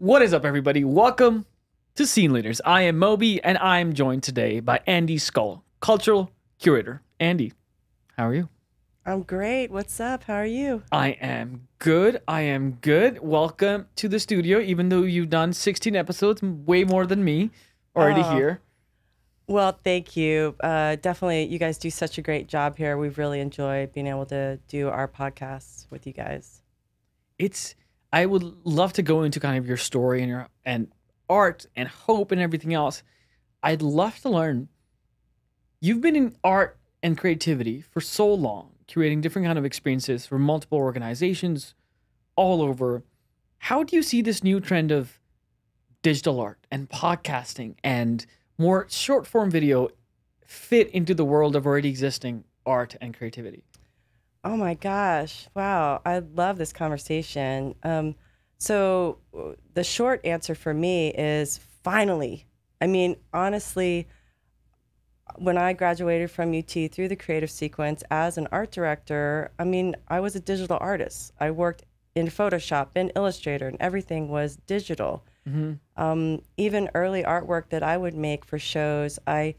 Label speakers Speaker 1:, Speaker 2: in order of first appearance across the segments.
Speaker 1: What is up, everybody? Welcome to Scene Leaders. I am Moby, and I am joined today by Andi Scull, cultural curator. Andi, how are you?
Speaker 2: I'm great. What's up? How are you?
Speaker 1: I am good. I am good. Welcome to the studio, even though you've done 16 episodes, way more than me already
Speaker 2: Oh.
Speaker 1: here.
Speaker 2: Well, thank you. Uh, definitely, you guys do such a great job here. We've really enjoyed being able to do our podcasts with you guys.
Speaker 1: It's I would love to go into kind of your story and your and art and hope and everything else. I'd love to learn. You've been in art and creativity for so long, creating different kind of experiences for multiple organizations all over. How do you see this new trend of digital art and podcasting and more short form video fit into the world of already existing art and creativity?
Speaker 2: Oh my gosh. Wow. I love this conversation. Um, so, the short answer for me is finally. I mean, honestly, when I graduated from UT through the creative sequence as an art director, I mean, I was a digital artist. I worked in Photoshop, in Illustrator, and everything was digital. Um, even early artwork that I would make for shows, I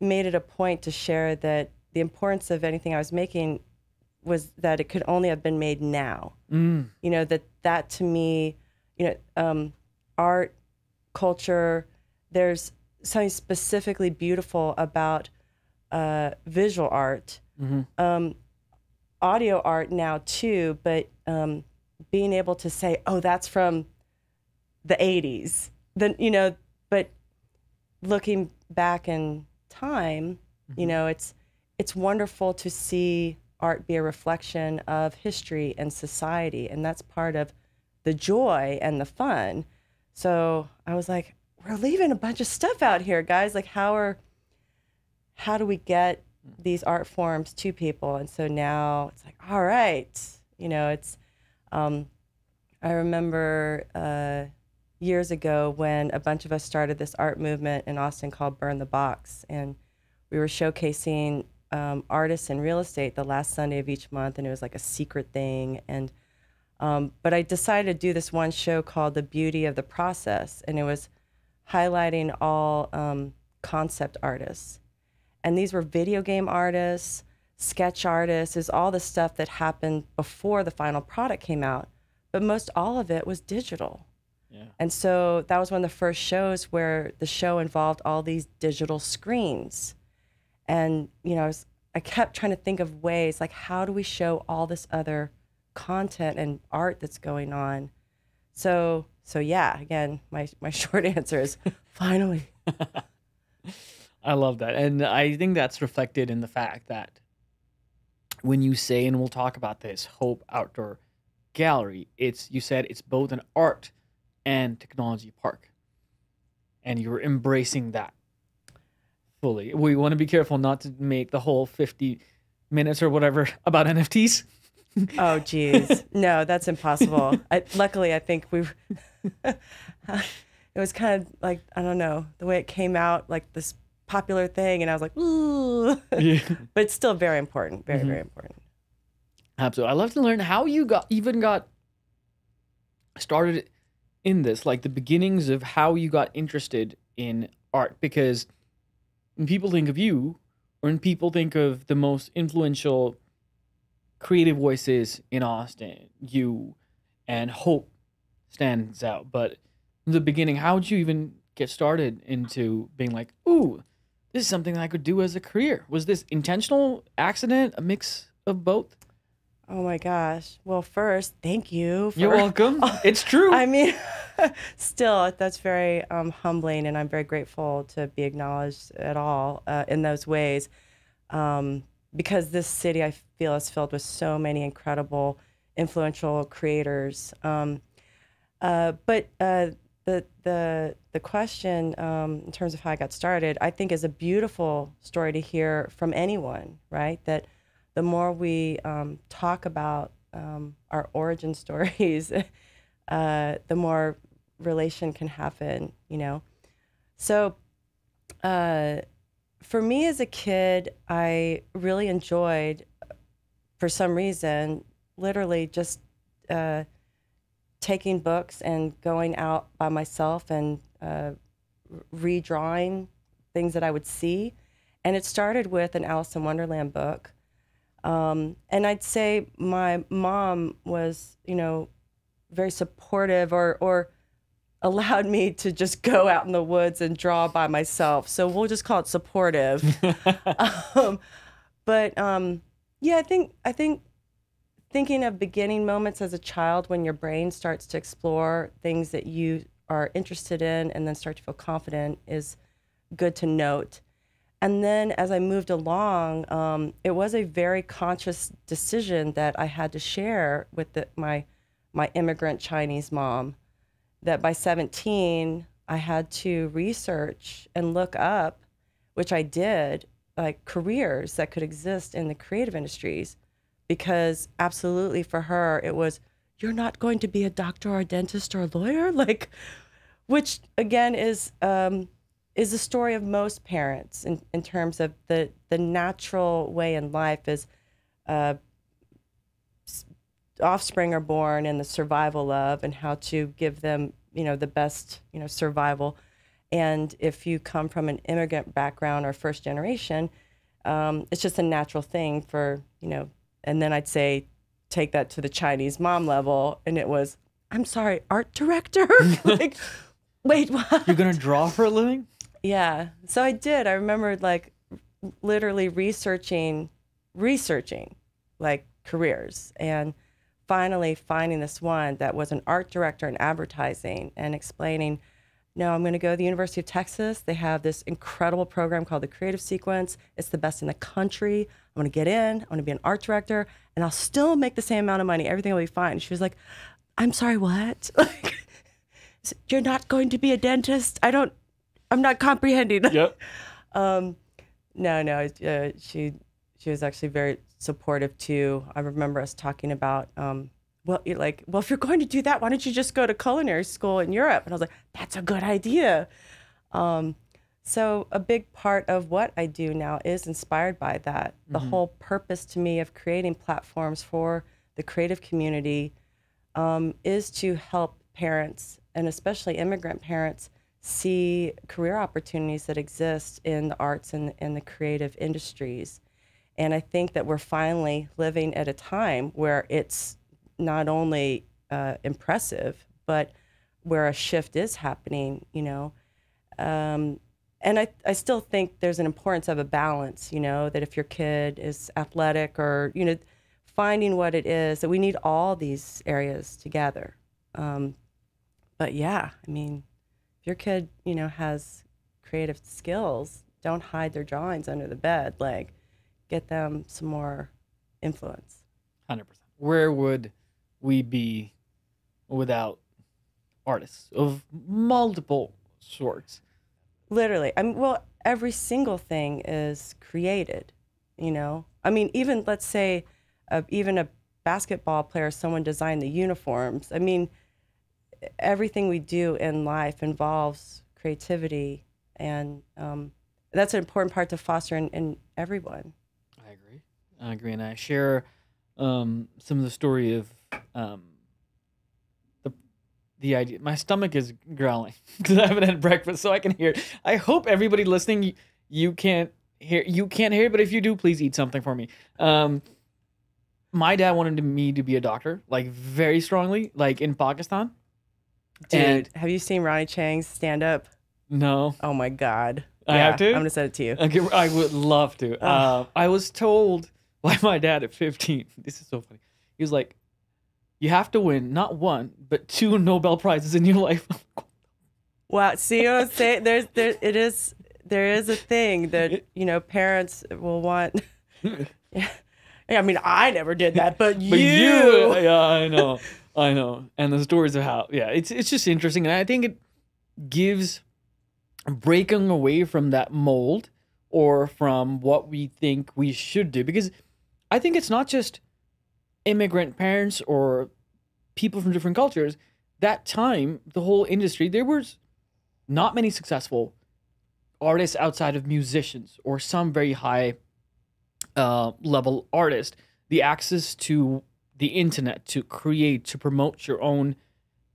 Speaker 2: made it a point to share that the importance of anything I was making was that it could only have been made now.
Speaker 1: Mm.
Speaker 2: You know that that to me, you know, um, art, culture. There's something specifically beautiful about uh, visual art,
Speaker 1: Mhm.
Speaker 2: um, audio art now too. But um, being able to say, "Oh, that's from the '80s," then you know, but looking back in time, you know, it's it's wonderful to see art be a reflection of history and society, and that's part of the joy and the fun. So I was like, we're leaving a bunch of stuff out here, guys. Like, how are how do we get these art forms to people? And so now it's like, all right, you know, it's. Um, I remember uh, years ago when a bunch of us started this art movement in Austin called Burn the Box, and we were showcasing um, artists in real estate the last Sunday of each month, and it was like a secret thing. And um, but I decided to do this one show called "The Beauty of the Process," and it was highlighting all um, concept artists, and these were video game artists, sketch artists, is all the stuff that happened before the final product came out, but most all of it was digital.
Speaker 1: Yeah.
Speaker 2: And so that was one of the first shows where the show involved all these digital screens. And, you know, I, was, I kept trying to think of ways like, how do we show all this other content and art that's going on? So, so yeah, again, my, my short answer is finally.
Speaker 1: I love that. And I think that's reflected in the fact that when you say, and we'll talk about this, Hope Outdoor Gallery, it's you said it's both an art and technology park. And you're embracing that fully. We want to be careful not to make the whole 50 minutes or whatever about NFTs.
Speaker 2: Oh, geez. No, that's impossible. I, luckily, I think we it was kind of like, I don't know, the way it came out, like this popular thing. And I was like, ooh.
Speaker 1: Yeah.
Speaker 2: but it's still very important. Very, mm-hmm. very important.
Speaker 1: Absolutely. I love to learn how you got even got started in this, like the beginnings of how you got interested in art. Because when people think of you, or when people think of the most influential creative voices in Austin, you and Hope stands out. But in the beginning, how did you even get started into being like, ooh, this is something that I could do as a career? Was this intentional, accident, a mix of both?
Speaker 2: Oh my gosh. Well, first, thank you. For,
Speaker 1: You're welcome. It's true.
Speaker 2: I mean, still, that's very um, humbling, and I'm very grateful to be acknowledged at all uh, in those ways. Um, because this city, I feel, is filled with so many incredible, influential creators. Um, uh, but uh, the the the question um, in terms of how I got started, I think, is a beautiful story to hear from anyone. Right, that the more we um, talk about um, our origin stories, uh, the more relation can happen. You know, so uh, for me as a kid, I really enjoyed, for some reason, literally just uh, taking books and going out by myself and uh, redrawing things that I would see. And it started with an Alice in Wonderland book. Um, and I'd say my mom was, you know, very supportive or, or allowed me to just go out in the woods and draw by myself. So we'll just call it supportive. um, but um, yeah, I think I think thinking of beginning moments as a child when your brain starts to explore things that you are interested in and then start to feel confident is good to note. And then as I moved along, um, it was a very conscious decision that I had to share with the, my my immigrant Chinese mom. That by 17, I had to research and look up, which I did, like careers that could exist in the creative industries because absolutely for her it was you're not going to be a doctor or a dentist or a lawyer? Like which again is um, is the story of most parents in, in terms of the the natural way in life is uh, offspring are born and the survival of and how to give them you know the best you know survival and if you come from an immigrant background or first generation um, it's just a natural thing for you know and then i'd say take that to the chinese mom level and it was i'm sorry art director like wait what
Speaker 1: You're gonna draw for a living?
Speaker 2: yeah. So I did. I remembered like literally researching, researching like careers and finally finding this one that was an art director in advertising and explaining, no, I'm going to go to the University of Texas. They have this incredible program called the Creative Sequence. It's the best in the country. I'm going to get in. I'm going to be an art director and I'll still make the same amount of money. Everything will be fine. She was like, I'm sorry, what? Like, you're not going to be a dentist? I don't, I'm not comprehending.
Speaker 1: Yep.
Speaker 2: Um, no, no, uh, she she was actually very supportive too. I remember us talking about, um, well, you're like, well, if you're going to do that, why don't you just go to culinary school in Europe? And I was like, that's a good idea. Um, so a big part of what I do now is inspired by that. The whole purpose to me of creating platforms for the creative community um, is to help parents and especially immigrant parents see career opportunities that exist in the arts and, and the creative industries. And I think that we're finally living at a time where it's not only uh, impressive, but where a shift is happening, you know. Um, and I, I still think there's an importance of a balance, you know, that if your kid is athletic or, you know, finding what it is, that we need all these areas together. Um, but yeah, I mean, if your kid, you know, has creative skills, don't hide their drawings under the bed. Like, get them some more influence.
Speaker 1: Hundred percent. Where would we be without artists of multiple sorts?
Speaker 2: Literally. I mean, well, every single thing is created, you know? I mean, even let's say, uh, even a basketball player, someone designed the uniforms. I mean, everything we do in life involves creativity, and um, that's an important part to foster in, in everyone.
Speaker 1: I agree. And I share um, some of the story of um, the the idea. My stomach is growling because I haven't had breakfast, so I can hear. It. I hope everybody listening, you, you can't hear. You can't hear, it, but if you do, please eat something for me. Um, my dad wanted me to be a doctor, like very strongly, like in Pakistan.
Speaker 2: Dude,
Speaker 1: And-
Speaker 2: have you seen Ronny Chieng's stand up?
Speaker 1: No,
Speaker 2: Oh my God.
Speaker 1: I have to?
Speaker 2: I'm going to send it to you.
Speaker 1: Okay, I would love to. Uh, I was told by my dad at 15. This is so funny. He was like, "You have to win not one, but two Nobel prizes in your life."
Speaker 2: Wow. See what I'm saying? There's, there, it is, there is a thing that, you know, parents will want. yeah. I mean, I never did that, but,
Speaker 1: but
Speaker 2: you.
Speaker 1: you, yeah, I know, I know. And the stories of how, yeah, it's it's just interesting, and I think it gives breaking away from that mold or from what we think we should do because I think it's not just immigrant parents or people from different cultures. That time, the whole industry, there was not many successful artists outside of musicians or some very high uh, level artist. The access to the internet to create, to promote your own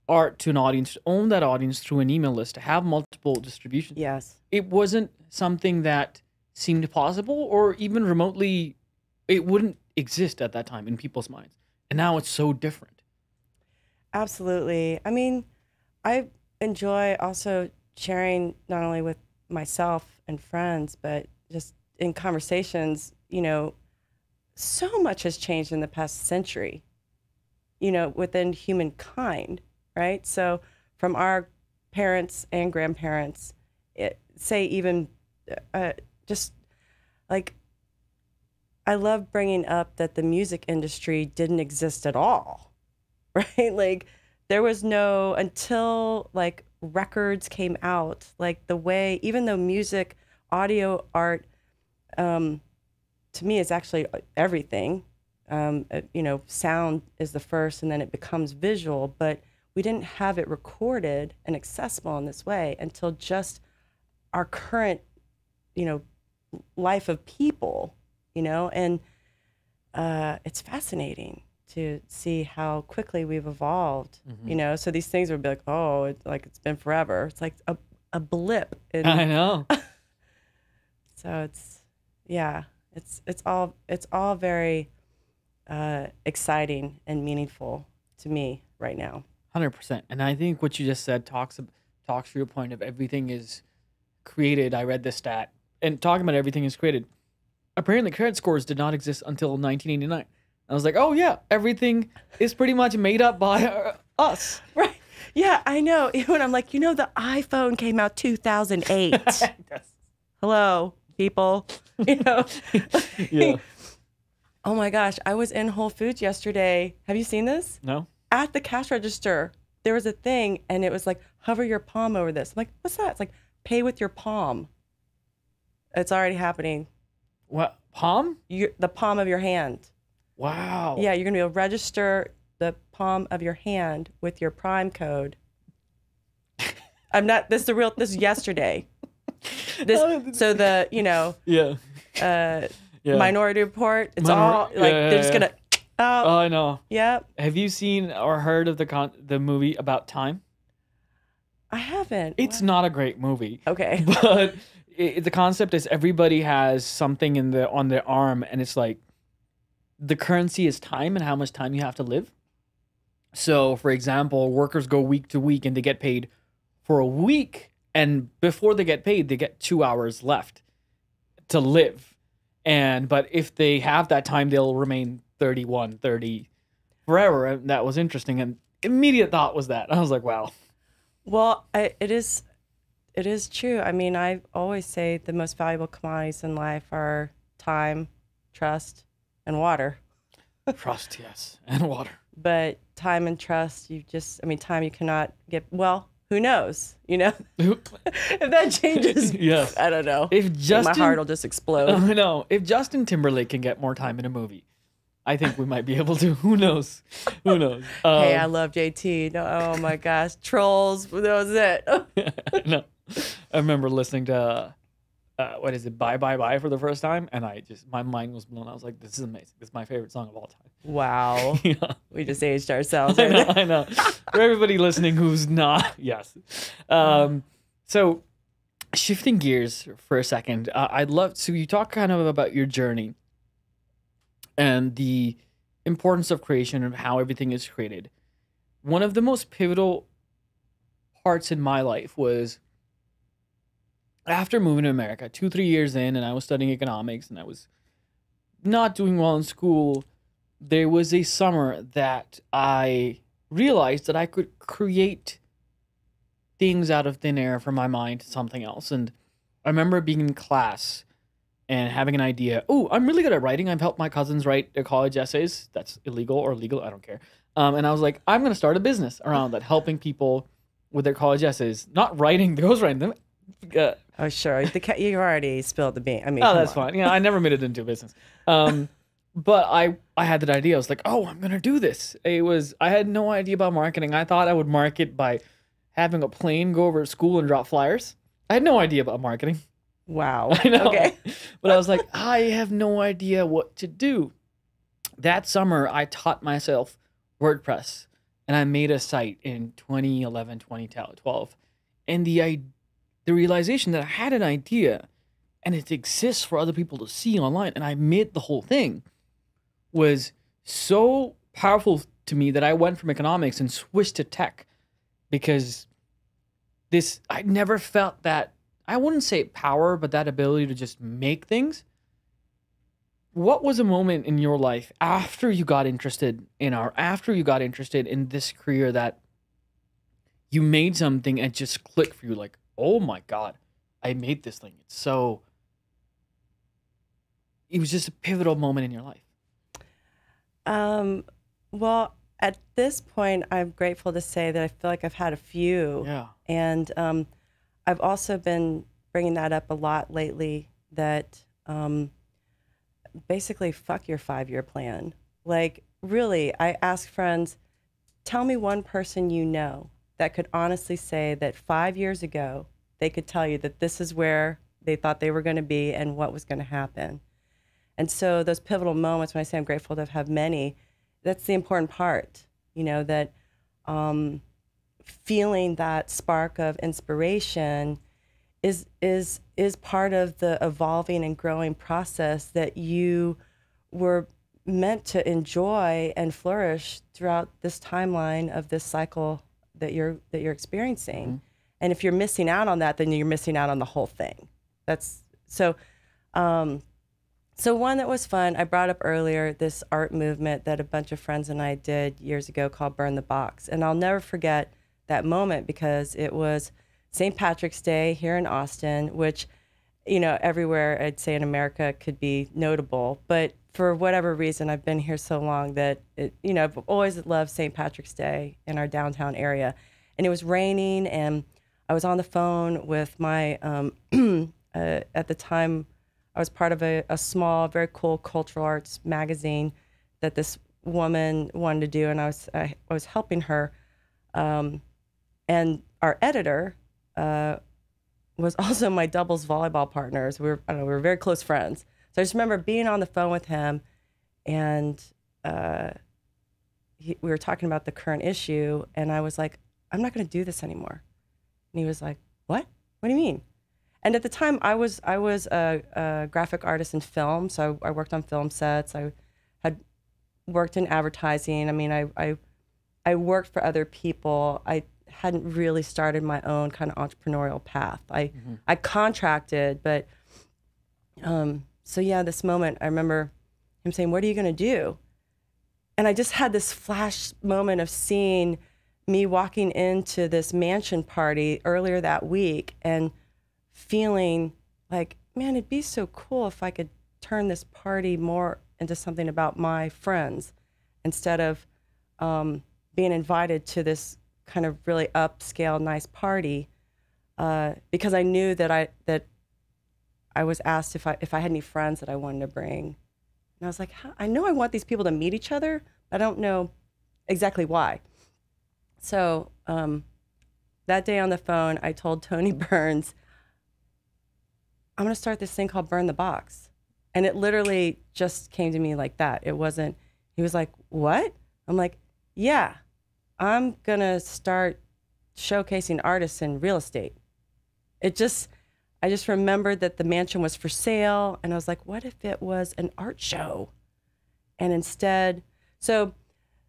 Speaker 1: art to an audience, to own that audience through an email list, to have multiple distributions.
Speaker 2: Yes.
Speaker 1: It wasn't something that seemed possible or even remotely it wouldn't exist at that time in people's minds. And now it's so different.
Speaker 2: Absolutely. I mean, I enjoy also sharing not only with myself and friends, but just in conversations, you know, so much has changed in the past century, you know, within humankind, right? So from our parents and grandparents, it, say even uh, just like I love bringing up that the music industry didn't exist at all, right? Like there was no until like records came out, like the way even though music, audio, art, um, to me is actually everything. Um, uh, you know, sound is the first, and then it becomes visual, but we didn't have it recorded and accessible in this way until just our current, you know, life of people, you know, and uh, it's fascinating to see how quickly we've evolved,
Speaker 1: Mm-hmm.
Speaker 2: you know. So these things would be like, oh, it's like it's been forever. It's like a, a blip. In,
Speaker 1: I know.
Speaker 2: so it's, yeah, it's it's all it's all very uh, exciting and meaningful to me right now.
Speaker 1: Hundred percent, and I think what you just said talks talks to your point of everything is created. I read this stat, and talking about everything is created. Apparently, credit scores did not exist until 1989. I was like, oh yeah, everything is pretty much made up by uh, us.
Speaker 2: Right. Yeah, I know. And I'm like, you know, the iPhone came out 2008. Hello, people. You know.
Speaker 1: yeah.
Speaker 2: Oh my gosh, I was in Whole Foods yesterday. Have you seen this?
Speaker 1: No.
Speaker 2: At the cash register, there was a thing, and it was like, hover your palm over this. I'm like, what's that? It's like, pay with your palm. It's already happening.
Speaker 1: What? Palm?
Speaker 2: You, the palm of your hand.
Speaker 1: Wow.
Speaker 2: Yeah, you're gonna be able to register the palm of your hand with your Prime code. I'm not. This is the real. This is yesterday. This so the you know
Speaker 1: Yeah.
Speaker 2: uh,
Speaker 1: Yeah.
Speaker 2: Minority Report. It's
Speaker 1: Minor-
Speaker 2: all like
Speaker 1: yeah,
Speaker 2: they're just gonna. Oh,
Speaker 1: Oh, I know.
Speaker 2: yeah.
Speaker 1: Have you seen or heard of the con- the movie about time?
Speaker 2: I haven't.
Speaker 1: It's not a great movie.
Speaker 2: okay.
Speaker 1: but it, the concept is everybody has something in the on their arm and it's like the currency is time and how much time you have to live. So for example workers go week to week and they get paid for a week and before they get paid they get two hours left to live. And but if they have that time they'll remain 31 30 forever. And that was interesting and immediate thought was that. I was like wow.
Speaker 2: Well, I, it is, it is true. I mean, I always say the most valuable commodities in life are time, trust, and water.
Speaker 1: trust yes and water
Speaker 2: But time and trust, you just, I mean, time you cannot get. Well, who knows? You know, if that changes,
Speaker 1: Yes.
Speaker 2: I don't know.
Speaker 1: If Justin, my
Speaker 2: heart will just explode.
Speaker 1: I know. If Justin Timberlake can get more time in a movie, I think we might be able to. Who knows? Who knows? Um,
Speaker 2: hey, I love JT. No, oh my gosh, trolls. That was it.
Speaker 1: no, I remember listening to uh, what is it? Bye bye bye for the first time, and I just my mind was blown. I was like, this is amazing. This is my favorite song of all time.
Speaker 2: wow,
Speaker 1: yeah,
Speaker 2: we just aged ourselves.
Speaker 1: I know. I know. For everybody listening who's not, yes. Um, so shifting gears for a second, uh, I'd love. So you talk kind of about your journey and the importance of creation and how everything is created. One of the most pivotal parts in my life was after moving to America, two, three years in, and I was studying economics and I was not doing well in school. There was a summer that I realized that I could create things out of thin air from my mind to something else. And I remember being in class and having an idea. Oh, I'm really good at writing. I've helped my cousins write their college essays. That's illegal or legal. I don't care. Um, and I was like, I'm going to start a business around that, helping people with their college essays, not writing, ghostwriting them. Uh,
Speaker 2: Oh sure, the ca- you already spilled the bean. I mean,
Speaker 1: oh, that's
Speaker 2: on.
Speaker 1: fine. Yeah, I never made it into a business. Um, but I I had that idea. I was like, oh, I'm gonna do this. It was I had no idea about marketing. I thought I would market by having a plane go over to school and drop flyers. I had no idea about marketing.
Speaker 2: Wow.
Speaker 1: I know.
Speaker 2: Okay.
Speaker 1: but I was like, I have no idea what to do. That summer, I taught myself WordPress and I made a site in 2011, 2012. And the I, the realization that I had an idea and it exists for other people to see online and I made the whole thing was so powerful to me that I went from economics and switched to tech because this I never felt that I wouldn't say power, but that ability to just make things. What was a moment in your life after you got interested in our after you got interested in this career that you made something and just clicked for you like, "Oh my god, I made this thing." It's so it was just a pivotal moment in your life.
Speaker 2: Um, well, at this point, I'm grateful to say that I feel like I've had a few.
Speaker 1: Yeah.
Speaker 2: And um, I've also been bringing that up a lot lately that um, basically, fuck your five year plan. Like, really, I ask friends, tell me one person you know that could honestly say that five years ago, they could tell you that this is where they thought they were going to be and what was going to happen. And so, those pivotal moments, when I say I'm grateful to have many, that's the important part, you know, that um, feeling that spark of inspiration is is is part of the evolving and growing process that you were meant to enjoy and flourish throughout this timeline of this cycle that you're that you're experiencing. Mm-hmm. And if you're missing out on that, then you're missing out on the whole thing. That's so um, so one that was fun, I brought up earlier this art movement that a bunch of friends and I did years ago called Burn the Box. And I'll never forget that moment because it was St. Patrick's Day here in Austin, which, you know, everywhere I'd say in America could be notable. But for whatever reason, I've been here so long that, it, you know, I've always loved St. Patrick's Day in our downtown area. And it was raining, and I was on the phone with my, um, uh, at the time, I was part of a, a small, very cool cultural arts magazine that this woman wanted to do, and I was I, I was helping her. Um, and our editor uh, was also my doubles volleyball partners. We were I don't know we were very close friends. So I just remember being on the phone with him, and uh, he, we were talking about the current issue, and I was like, I'm not going to do this anymore. And he was like, What? What do you mean? and at the time I was I was a, a graphic artist in film, so I, I, worked on film sets. I had worked in advertising. I mean, I, I I worked for other people. I hadn't really started my own kind of entrepreneurial path. I mm-hmm. I contracted, but um, so yeah, this moment I remember him saying, "What are you going to do?" And I just had this flash moment of seeing me walking into this mansion party earlier that week and feeling like, man, it'd be so cool if I could turn this party more into something about my friends instead of um, being invited to this kind of really upscale, nice party. Uh, because I knew that I that I was asked if I if I had any friends that I wanted to bring, and I was like, I know I want these people to meet each other, but I don't know exactly why. So um, that day on the phone, I told Tony Burns I'm going to start this thing called Burn the Box. And it literally just came to me like that. It wasn't, he was like, What? I'm like, Yeah, I'm going to start showcasing artists in real estate. It just, I just remembered that the mansion was for sale. And I was like, What if it was an art show? And instead, so,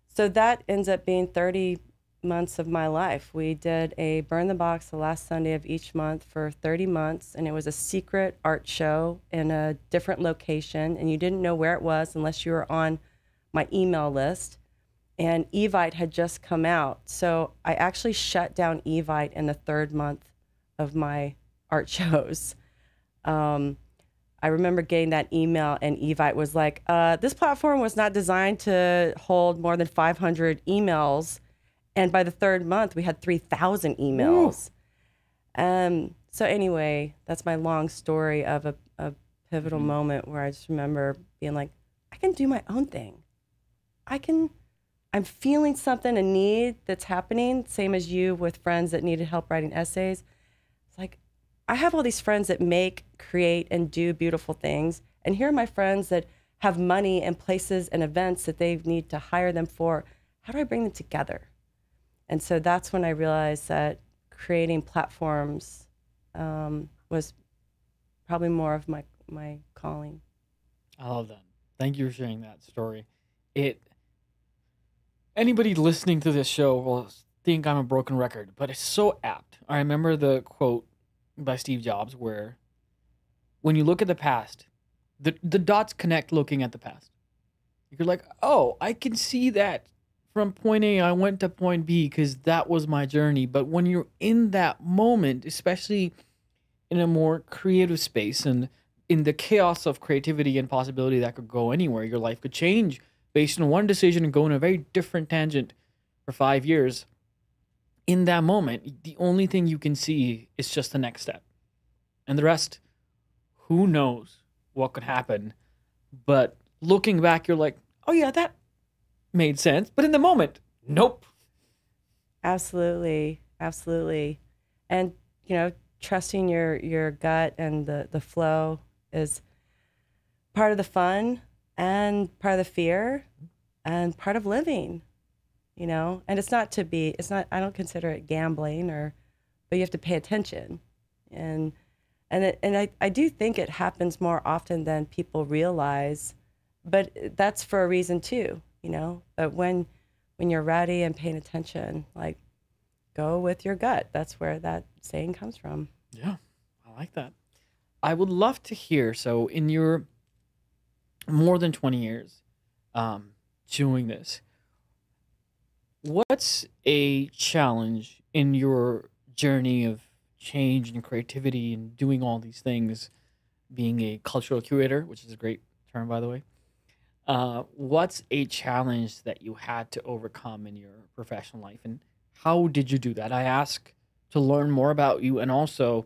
Speaker 2: so that ends up being 30 months of my life. We did a burn the box the last Sunday of each month for 30 months, and it was a secret art show in a different location, and you didn't know where it was unless you were on my email list. And Evite had just come out, so I actually shut down Evite in the third month of my art shows. Um, I remember getting that email, and Evite was like, uh, "This platform was not designed to hold more than 500 emails." And by the third month, we had 3,000 emails. Um, so, anyway, that's my long story of a, a pivotal mm-hmm. moment where I just remember being like, I can do my own thing. I can, I'm feeling something, a need that's happening, same as you with friends that needed help writing essays. It's like, I have all these friends that make, create, and do beautiful things. And here are my friends that have money and places and events that they need to hire them for. How do I bring them together? and so that's when I realized that creating platforms um, was probably more of my my calling.
Speaker 1: I love that. Thank you for sharing that story. It anybody listening to this show will think I'm a broken record, but it's so apt. I remember the quote by Steve Jobs where when you look at the past, the the dots connect looking at the past. You're like, "Oh, I can see that from point A I went to point B because that was my journey." But when you're in that moment, especially in a more creative space and in the chaos of creativity and possibility that could go anywhere, your life could change based on one decision and go in a very different tangent for five years. In that moment, the only thing you can see is just the next step. And the rest, who knows what could happen. But looking back, you're like, oh, yeah, that made sense. But in the moment, nope.
Speaker 2: Absolutely. Absolutely. And, you know, trusting your, your gut and the, the flow is part of the fun and part of the fear and part of living you know and it's not to be it's not i don't consider it gambling or but you have to pay attention and and it, and I, I do think it happens more often than people realize but that's for a reason too you know but when when you're ready and paying attention like go with your gut that's where that saying comes from
Speaker 1: Yeah, I like that. I would love to hear. So, in your more than 20 years um, doing this, what's a challenge in your journey of change and creativity and doing all these things, being a cultural curator, which is a great term, by the way? Uh, what's a challenge that you had to overcome in your professional life, and how did you do that? I ask to learn more about you and also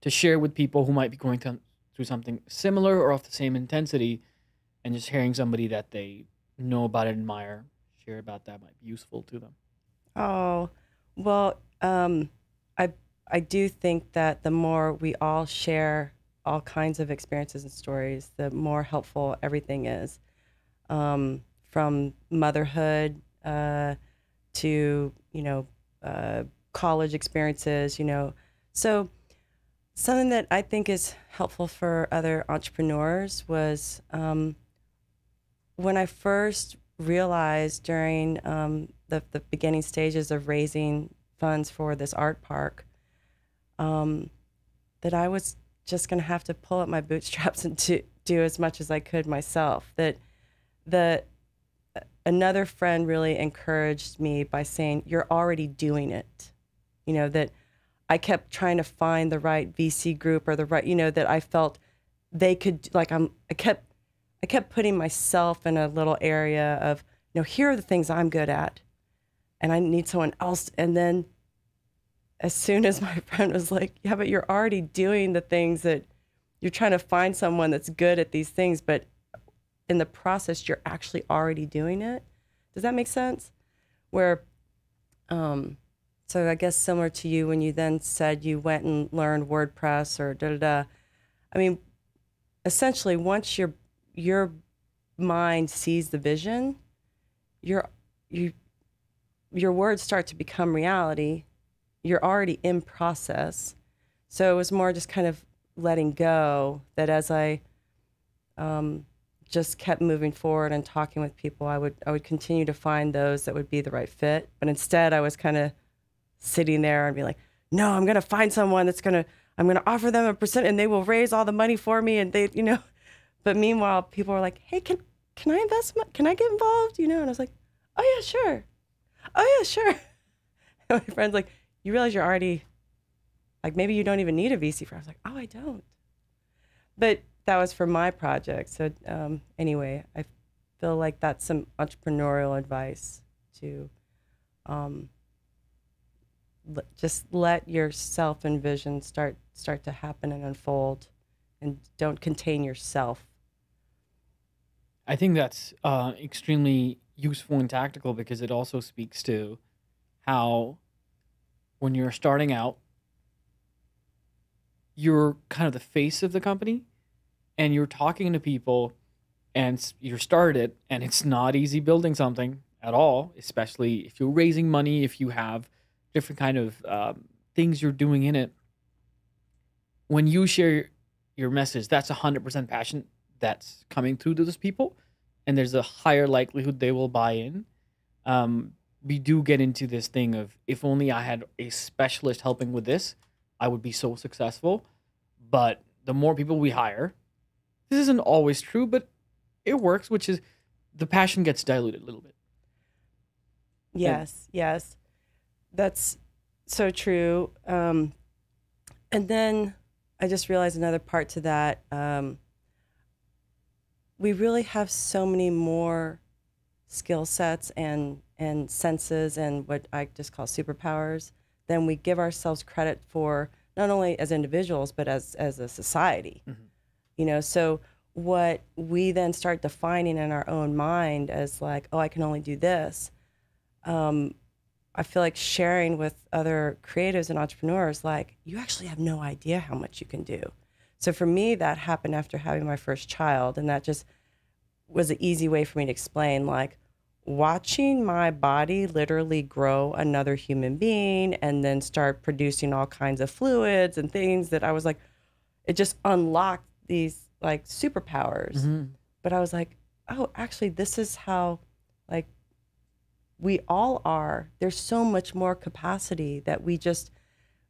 Speaker 1: to share with people who might be going th- through something similar or of the same intensity and just hearing somebody that they know about and admire share about that might be useful to them
Speaker 2: Oh, well, um, I I do think that the more we all share all kinds of experiences and stories, the more helpful everything is. Um, from motherhood uh, to you know uh, college experiences, you know, so something that I think is helpful for other entrepreneurs was um, when I first realized during um, the, the beginning stages of raising funds for this art park um, that I was just going to have to pull up my bootstraps and do, do as much as I could myself. That the another friend really encouraged me by saying, "You're already doing it." You know that I kept trying to find the right VC group or the right, you know, that I felt they could like I'm I kept I kept putting myself in a little area of, you know, here are the things I'm good at and I need someone else and then as soon as my friend was like, "Yeah, but you're already doing the things that you're trying to find someone that's good at these things, but in the process you're actually already doing it." Does that make sense? Where um so I guess similar to you when you then said you went and learned WordPress or da da da. I mean, essentially, once your your mind sees the vision, your you your words start to become reality. You're already in process. So it was more just kind of letting go. That as I um, just kept moving forward and talking with people, I would I would continue to find those that would be the right fit. But instead, I was kind of sitting there and be like, no, I'm going to find someone that's going to, I'm going to offer them a percent and they will raise all the money for me. And they, you know, but meanwhile, people were like, hey, can, can I invest? My, can I get involved? You know? And I was like, oh yeah, sure. Oh yeah, sure. And my friend's like, you realize you're already, like maybe you don't even need a VC for. I was like, oh, I don't. But that was for my project. So um, anyway, I feel like that's some entrepreneurial advice to um, just let yourself and vision start start to happen and unfold and don't contain yourself.
Speaker 1: I think that's uh, extremely useful and tactical because it also speaks to how when you're starting out you're kind of the face of the company and you're talking to people and you're started and it's not easy building something at all, especially if you're raising money, if you have different kind of um, things you're doing in it. When you share your message, that's 100% passion that's coming through to those people, and there's a higher likelihood they will buy in. Um, we do get into this thing of if only I had a specialist helping with this, I would be so successful. But the more people we hire, this isn't always true, but it works, which is the passion gets diluted a little bit.
Speaker 2: Yes, yes. That's so true. Um, and then I just realized another part to that. Um, we really have so many more skill sets and and senses and what I just call superpowers than we give ourselves credit for, not only as individuals but as as a society.
Speaker 1: Mhm.
Speaker 2: You know, so what we then start defining in our own mind as like, oh, I can only do this. Um, I feel like sharing with other creatives and entrepreneurs, like, you actually have no idea how much you can do. So for me, that happened after having my first child. And that just was an easy way for me to explain, like, watching my body literally grow another human being and then start producing all kinds of fluids and things that I was like, it just unlocked these like superpowers.
Speaker 1: Mhm.
Speaker 2: But I was like, oh, actually, this is how, like, we all are. There's so much more capacity that we just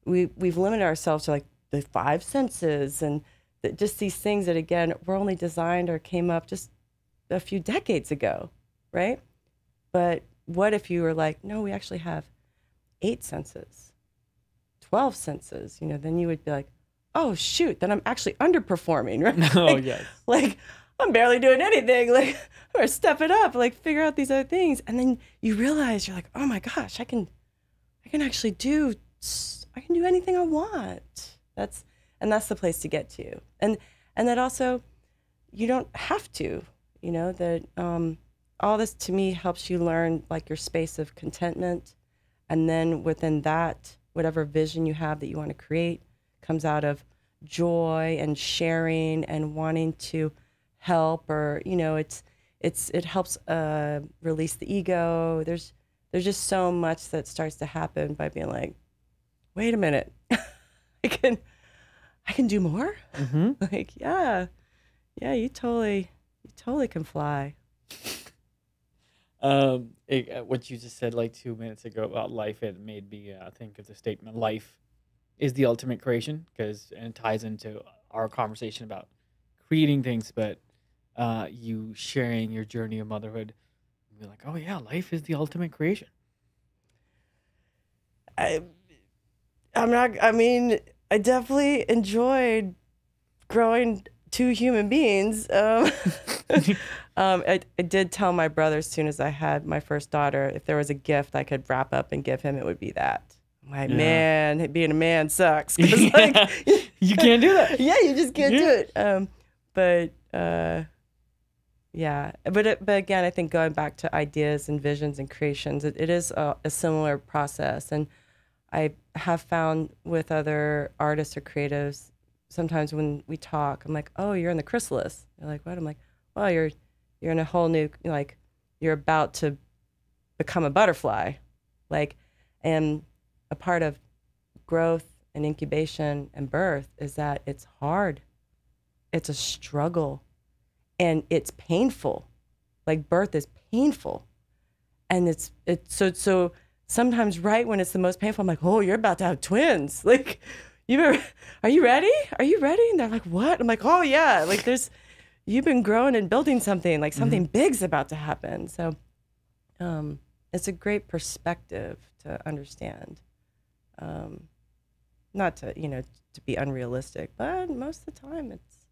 Speaker 2: we we've limited ourselves to like the five senses and the, just these things that again were only designed or came up just a few decades ago, right? But what if you were like, no, we actually have eight senses, twelve senses? You know, then you would be like, oh shoot, then I'm actually underperforming, right?
Speaker 1: Oh
Speaker 2: Like,
Speaker 1: yes.
Speaker 2: like I'm barely doing anything. Like gonna step it up, like figure out these other things, and then you realize you're like, oh my gosh, I can, I can actually do, I can do anything I want. That's and that's the place to get to, and and that also, you don't have to, you know that um, all this to me helps you learn like your space of contentment, and then within that, whatever vision you have that you want to create comes out of joy and sharing and wanting to help or you know it's it's it helps uh, release the ego. There's there's just so much that starts to happen by being like wait a minute. I can i can do more?
Speaker 1: Hmm
Speaker 2: like yeah. Yeah you totally you totally can fly.
Speaker 1: Um, it, uh, what you just said like two minutes ago about life, it made me uh, think of the statement "life is the ultimate creation" because and it ties into our conversation about creating things, but uh, you sharing your journey of motherhood. Be like, oh yeah, life is the ultimate creation.
Speaker 2: I, I'm not. I mean, I definitely enjoyed growing two human beings. Um, um, I, I did tell my brother as soon as I had my first daughter, if there was a gift I could wrap up and give him, it would be that. I'm like,
Speaker 1: Yeah.
Speaker 2: man, being a man sucks. 'Cause, like,
Speaker 1: you can't do that.
Speaker 2: yeah, you just can't do it. Um, but uh, yeah, but it, but again, I think going back to ideas and visions and creations, it, it is a, a similar process, and I have found with other artists or creatives, sometimes when we talk, I'm like, oh, you're in the chrysalis. They're like, what? I'm like, well, you're you're in a whole new like you're about to become a butterfly, like, and a part of growth and incubation and birth is that it's hard. It's a struggle and it's painful. Like birth is painful. And it's it's so so sometimes right when it's the most painful, I'm like, oh, you're about to have twins. Like you ever, are you ready? Are you ready? And they're like, what? I'm like, oh yeah. Like there's you've been growing and building something, like something big's about to happen. So um it's a great perspective to understand. Um, not to you know to be unrealistic, but most of the time it's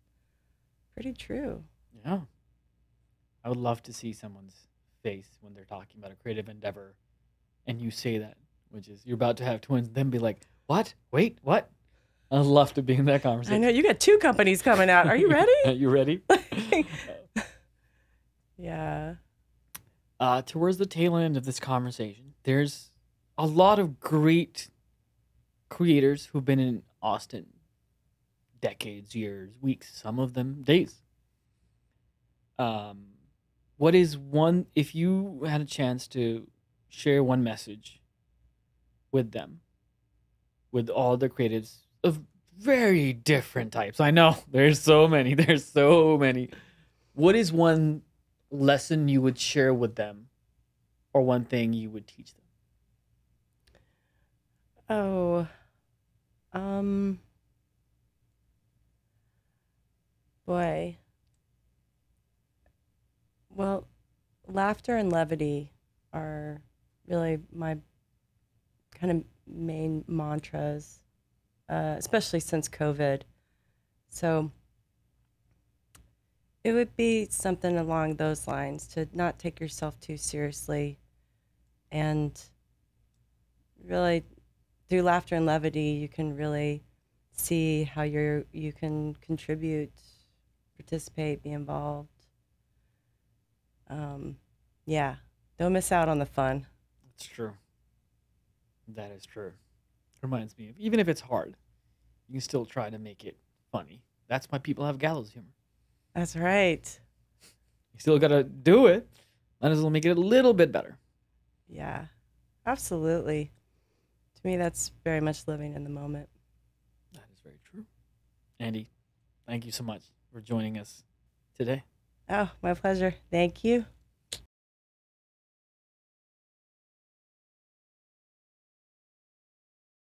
Speaker 2: pretty true.
Speaker 1: Yeah. I would love to see someone's face when they're talking about a creative endeavor and you say that, which is you're about to have twins, then be like, What? Wait, what? I'd love to be in that conversation.
Speaker 2: I know you got two companies coming out. Are you ready?
Speaker 1: Are you ready?
Speaker 2: yeah.
Speaker 1: uh, towards the tail end of this conversation, there's a lot of great creators who've been in Austin decades, years, weeks, some of them days. Um, what is one if you had a chance to share one message with them with all the creatives of very different types. I know there's so many there's so many. What is one lesson you would share with them or one thing you would teach them?
Speaker 2: Oh, um, boy. Well, laughter and levity are really my kind of main mantras, uh, especially since COVID. So it would be something along those lines to not take yourself too seriously and really through laughter and levity you can really see how you're you can contribute participate be involved um, yeah. Don't miss out on the fun.
Speaker 1: That's true. That is true. Reminds me of even if it's hard you can still try to make it funny. That's why people have gallows humor.
Speaker 2: That's right.
Speaker 1: You still gotta do it. Might as well make it a little bit better.
Speaker 2: Yeah. Absolutely. To me that's very much living in the moment.
Speaker 1: That is very true. Andi thank you so much for joining us today
Speaker 2: oh my pleasure. Thank you